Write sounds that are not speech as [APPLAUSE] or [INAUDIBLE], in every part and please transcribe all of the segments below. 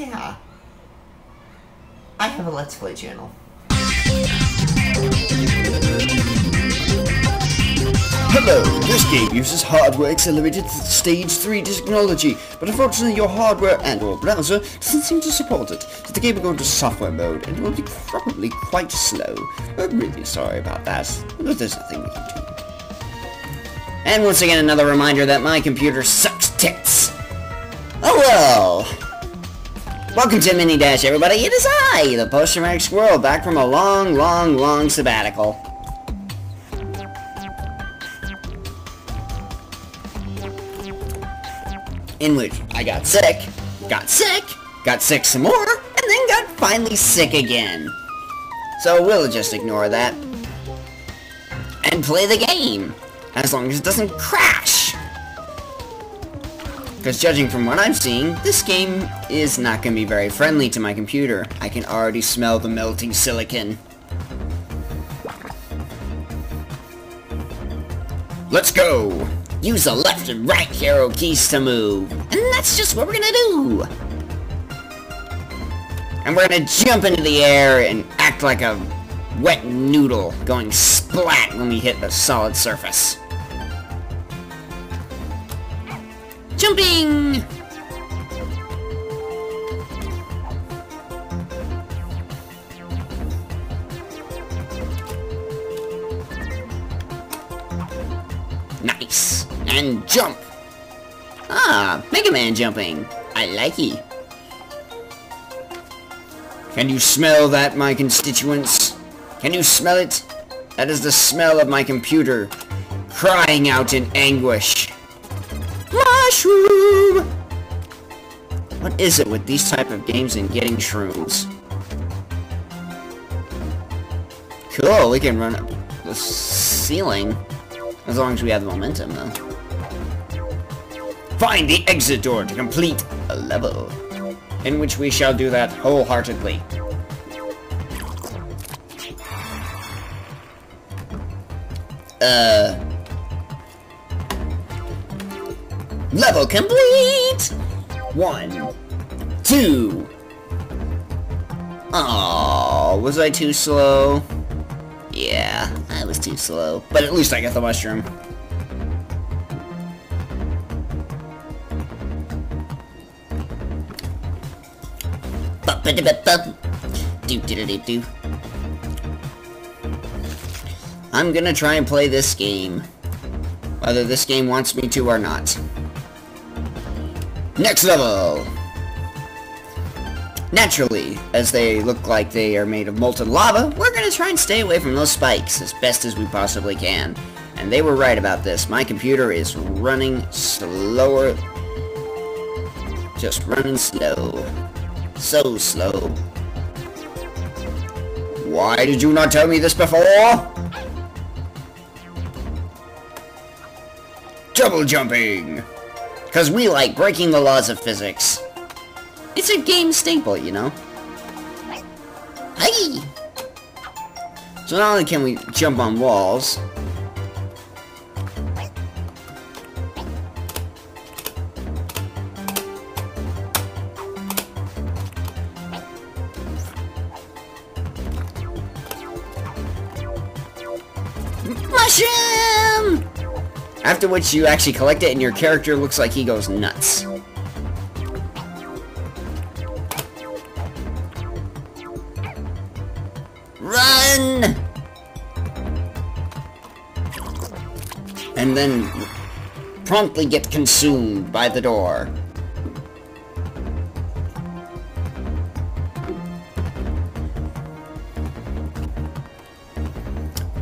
yeah. I have a Let's Play channel. Hello, this game uses hardware accelerated stage 3 technology, but unfortunately your hardware and or browser doesn't seem to support it, so the game will go into software mode and it will be probably quite slow. I'm really sorry about that, but there's nothing we can do. And once again another reminder that my computer sucks tits. Oh well! Welcome to Mini Dash everybody, it is I, the post-traumatic squirrel, back from a long, long, long sabbatical. in which I got sick, got sick, got sick some more, and then got finally sick again. So we'll just ignore that. And play the game, as long as it doesn't crash. Because judging from what I'm seeing, this game is not going to be very friendly to my computer. I can already smell the melting silicon. Let's go! Use the left and right arrow keys to move. And that's just what we're gonna do. And we're gonna jump into the air and act like a wet noodle going splat when we hit the solid surface. Nice. And jump. Ah, Mega Man jumping. I like it. Can you smell that, my constituents? Can you smell it? That is the smell of my computer, crying out in anguish. Mushroom! What is it with these type of games and getting shrooms? Cool, we can run up the ceiling. As long as we have the momentum, though. Find the exit door to complete a level. In which we shall do that wholeheartedly. Uh... Level complete! One. Two. Oh, was I too slow? Yeah, I was too slow. But at least I got the mushroom. I'm gonna try and play this game. Whether this game wants me to or not. Next level! Naturally, as they look like they are made of molten lava, we're gonna try and stay away from those spikes as best as we possibly can. And they were right about this. My computer is running slower. Just running slow. So slow. Why did you not tell me this before? Double jumping! Because we like breaking the laws of physics. It's a game staple, you know? Hey! So not only can we jump on walls, After which you actually collect it and your character looks like he goes nuts. Run! And then promptly get consumed by the door.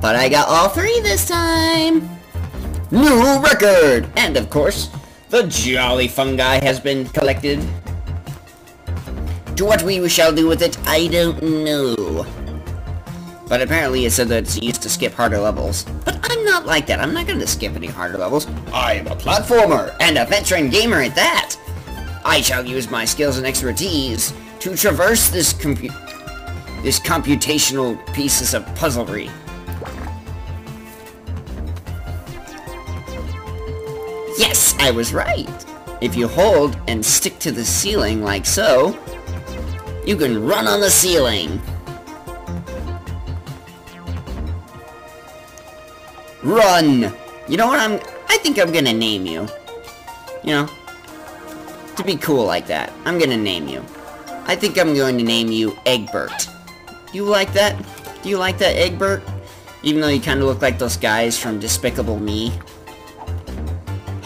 But I got all three this time! New record! And of course, the Jolly Fungi has been collected. To what we shall do with it, I don't know. But apparently it said that it's used to skip harder levels. But I'm not like that. I'm not going to skip any harder levels. I'm a platformer, and a veteran gamer at that. I shall use my skills and expertise to traverse this compu this computational pieces of puzzlery. I was right. If you hold and stick to the ceiling like so, You can run on the ceiling. Run! You know what I'm... I think I'm gonna name you. You know? To be cool like that. I'm gonna name you. I think I'm going to name you Eggbert. Do you like that? Do you like that, Eggbert? Even though you kind of look like those guys from Despicable Me.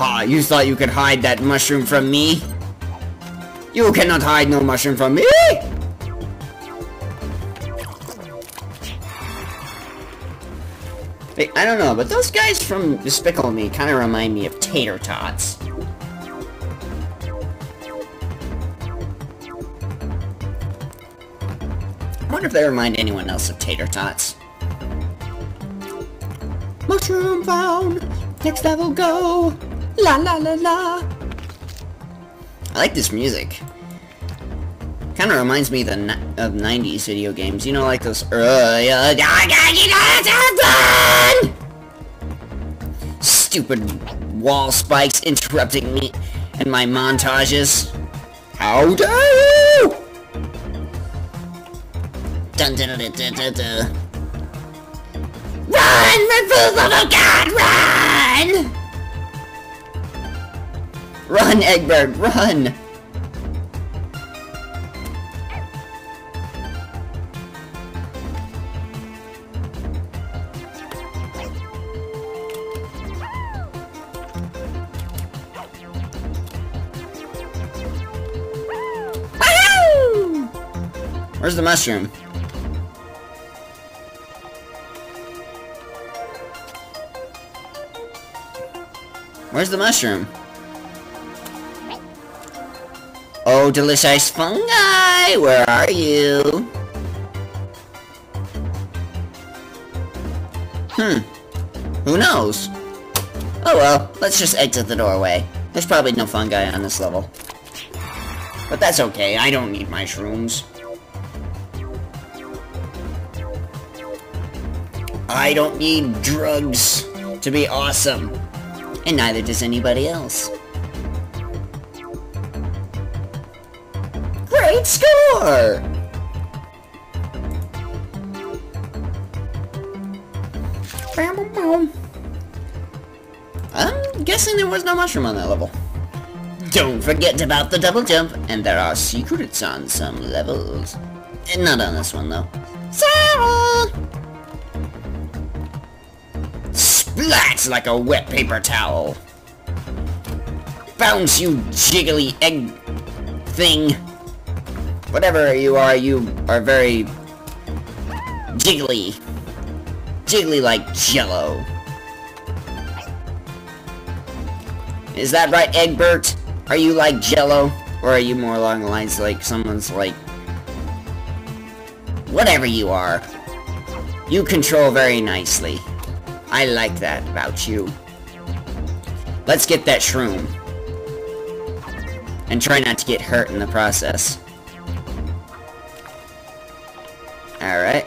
Ha, you thought you could hide that mushroom from me? You cannot hide no mushroom from me! Hey, I don't know, but those guys from Despicable Me kind of remind me of Tater Tots. I wonder if they remind anyone else of Tater Tots. Mushroom found! Next level go! La la la la! I like this music. Kind of reminds me of, the of 90s video games. You know, like those... Uh, Stupid wall spikes interrupting me and my montages. How dare you! Dun dun dun dun dun dun. Run! Of God! Run! Run, Eggbert, run! Where's the mushroom? Where's the mushroom? Oh, delicious fungi! Where are you? Hmm. Who knows? Oh well, let's just exit the doorway. There's probably no fungi on this level. But that's okay, I don't need mushrooms. I don't need drugs to be awesome. And neither does anybody else. I'm guessing there was no mushroom on that level. Don't forget about the double jump, and there are secrets on some levels. And not on this one, though. Sarah! Splats like a wet paper towel. Bounce, you jiggly egg thing. Whatever you are, you are very jiggly. Jiggly like jello. Is that right, Eggbert? Are you like jello? Or are you more along the lines like someone's like... Whatever you are. You control very nicely. I like that about you. Let's get that shroom. And try not to get hurt in the process. Alright.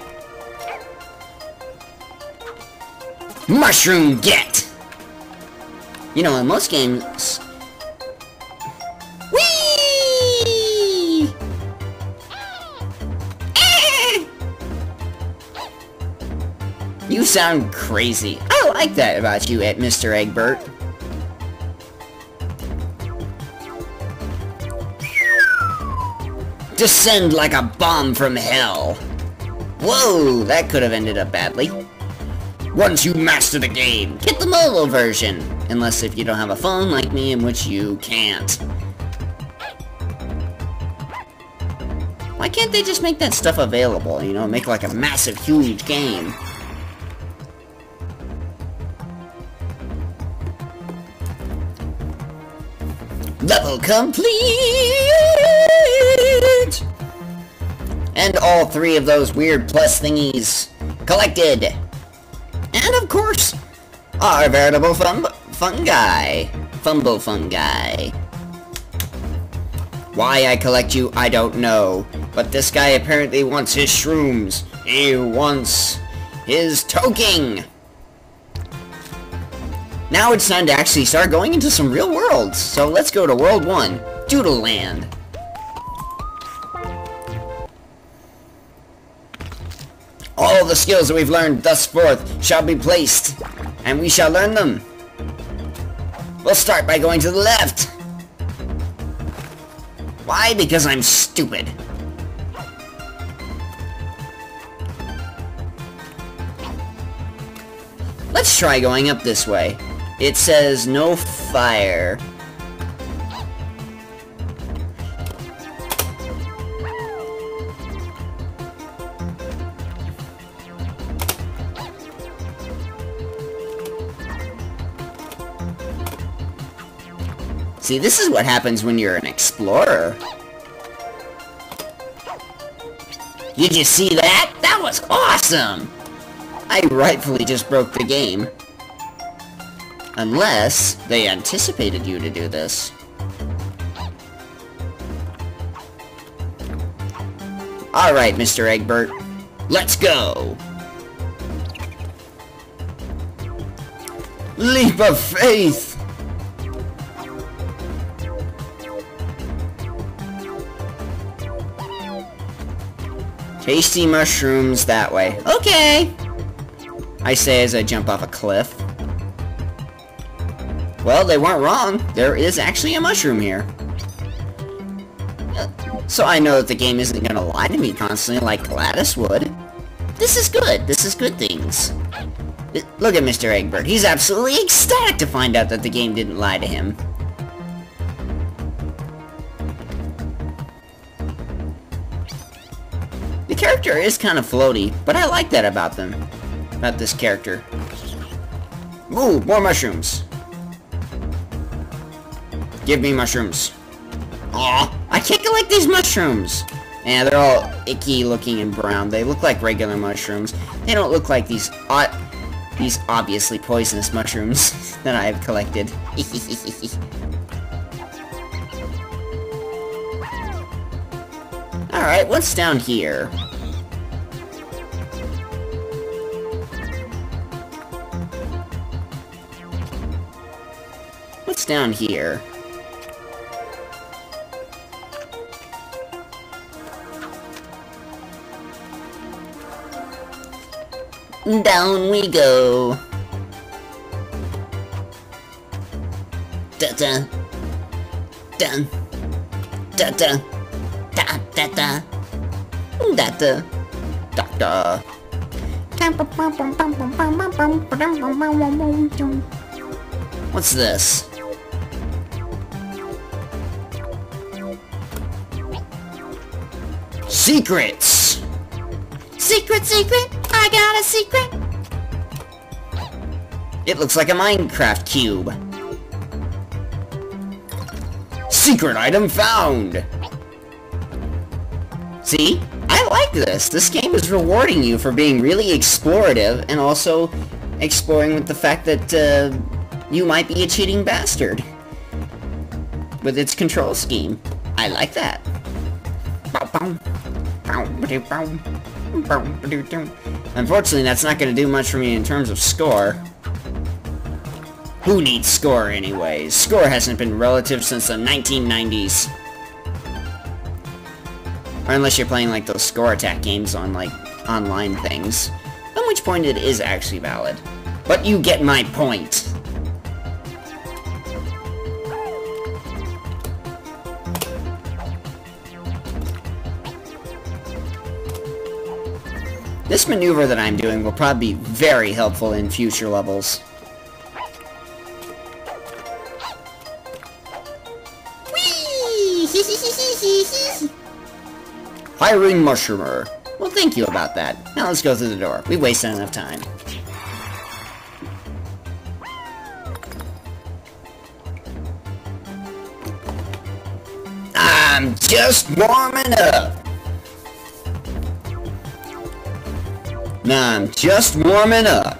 Mushroom get! You know, in most games... Whee! Eh! You sound crazy. I like that about you, at Mr. Eggbert. Descend like a bomb from hell. Whoa, that could have ended up badly. Once you master the game, get the mobile version. Unless if you don't have a phone like me, in which you can't. Why can't they just make that stuff available, you know, make like a massive, huge game? Level complete! And all three of those weird plus thingies collected! And of course, our veritable fun fungi. Fumble fungi. Why I collect you, I don't know. But this guy apparently wants his shrooms. He wants his toking. Now it's time to actually start going into some real worlds. So let's go to World 1, Doodle Land. All the skills that we've learned thus forth shall be placed, and we shall learn them. We'll start by going to the left. Why? Because I'm stupid. Let's try going up this way. It says no fire. See, this is what happens when you're an explorer. Did you see that? That was awesome! I rightfully just broke the game. Unless they anticipated you to do this. Alright, Mr. Eggbert. Let's go! Leap of faith! Tasty mushrooms that way. Okay! I say as I jump off a cliff. Well, they weren't wrong. There is actually a mushroom here. So I know that the game isn't gonna lie to me constantly like GLaDOS would. This is good. This is good things. Look at Mr. Eggbert. He's absolutely ecstatic to find out that the game didn't lie to him. Character is kind of floaty, but I like that about them. About this character. Ooh, more mushrooms. Give me mushrooms. Aw, I can't collect these mushrooms. Yeah, they're all icky looking and brown. They look like regular mushrooms. They don't look like these these obviously poisonous mushrooms [LAUGHS] that I have collected. [LAUGHS] Alright, what's down here? Down here? Down we go. Da da. Dun. Da da. Da da da. Da da. Da da. What's this? Secrets! Secret, secret! I got a secret! It looks like a Minecraft cube. Secret item found! See? I like this. This game is rewarding you for being really explorative and also exploring with the fact that uh, you might be a cheating bastard. With its control scheme. I like that. Unfortunately, that's not going to do much for me in terms of score. Who needs score anyways? Score hasn't been relative since the 1990s. Or unless you're playing like those score attack games on like online things. At which point it is actually valid. But you get my point. This maneuver that I'm doing will probably be very helpful in future levels. Hiring [LAUGHS] Mushroomer. Well, thank you about that. Now let's go through the door. We wasted enough time. I'm just warming up. I'm just warming up.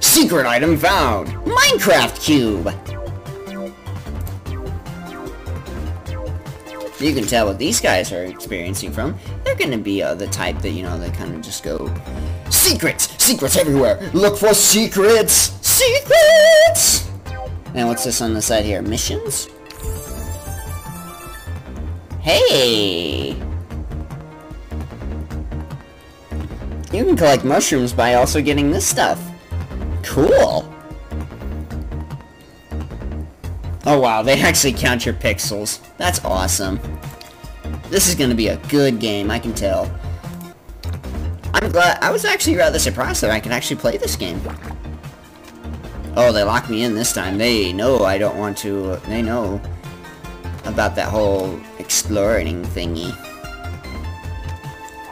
Secret item found! Minecraft Cube! You can tell what these guys are experiencing from. They're gonna be uh, the type that, you know, they kind of just go... Secrets! Secrets everywhere! Look for secrets! Secrets! And what's this on the side here? Missions? Hey! You can collect mushrooms by also getting this stuff. Cool. Oh wow, they [LAUGHS] actually count your pixels. That's awesome. This is gonna be a good game, I can tell. I'm glad- I was actually rather surprised that I can actually play this game. Oh, they locked me in this time. They know I don't want to- they know about that whole exploring thingy.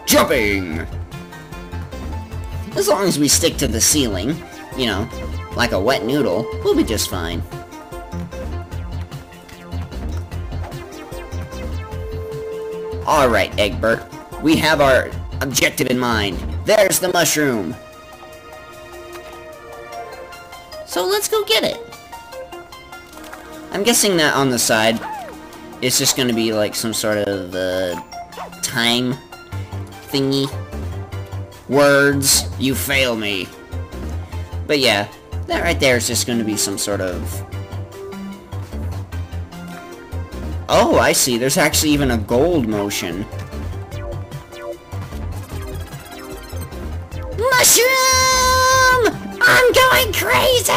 Jumping! As long as we stick to the ceiling, you know, like a wet noodle, we'll be just fine. Alright, Eggbert. We have our objective in mind. There's the mushroom! So let's go get it. I'm guessing that on the side, it's just gonna be like some sort of, uh, time thingy. Words, you fail me. But yeah, that right there is just gonna be some sort of... Oh, I see, there's actually even a gold motion. Mushroom! I'm going crazy!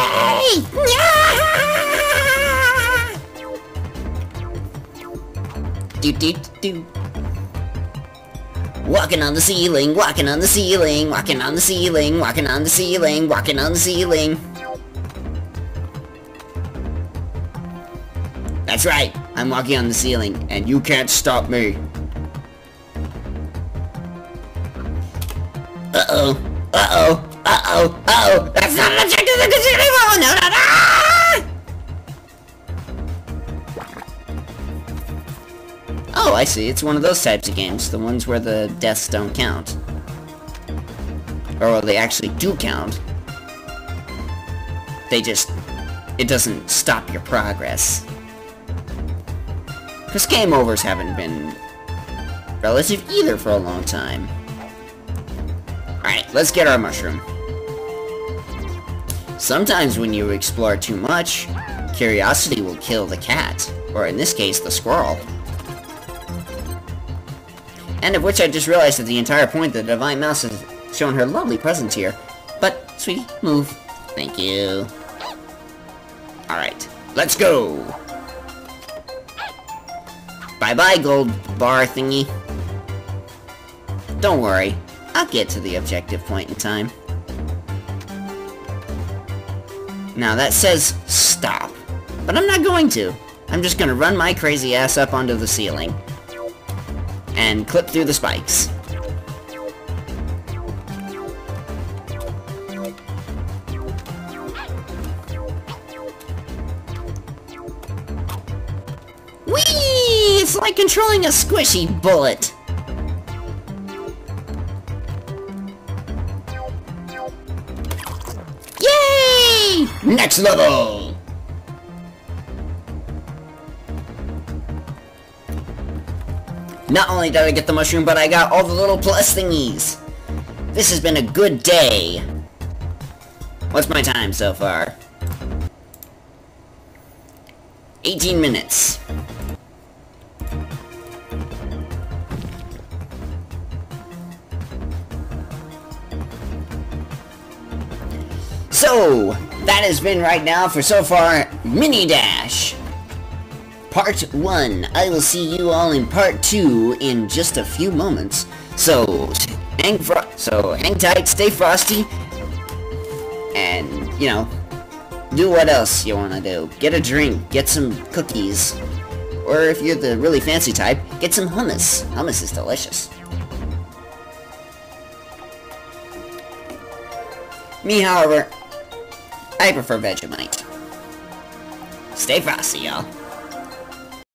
[LAUGHS] do do do. Walking on the ceiling, walking on the ceiling, walking on the ceiling, walking on the ceiling, walking on the ceiling. That's right, I'm walking on the ceiling, and you can't stop me. Uh-oh, uh-oh, uh-oh, uh-oh, that's not an objective that can anymore! No, no, no! Oh, I see. It's one of those types of games. The ones where the deaths don't count. Or well, they actually do count. They just... It doesn't stop your progress. Because game overs haven't been relative either for a long time. Alright, let's get our mushroom. Sometimes when you explore too much, curiosity will kill the cat, or in this case, the squirrel. And of which I just realized that the entire point that the Divine Mouse has shown her lovely presence here. But, sweetie, move. Thank you. Alright, let's go! Bye-bye, gold bar thingy. Don't worry, I'll get to the objective point in time. Now that says stop, but I'm not going to. I'm just gonna run my crazy ass up onto the ceiling and clip through the spikes. Whee! It's like controlling a squishy bullet. Yay! Next level! Not only did I get the mushroom, but I got all the little plus thingies. This has been a good day. What's my time so far? 18 minutes. So, that has been right now for so far Mini Dash. Part 1. I will see you all in Part 2 in just a few moments. So, hang so hang tight, stay frosty, and, you know, do what else you want to do. Get a drink, get some cookies, or if you're the really fancy type, get some hummus. Hummus is delicious. Me, however, I prefer Vegemite. Stay frosty, y'all.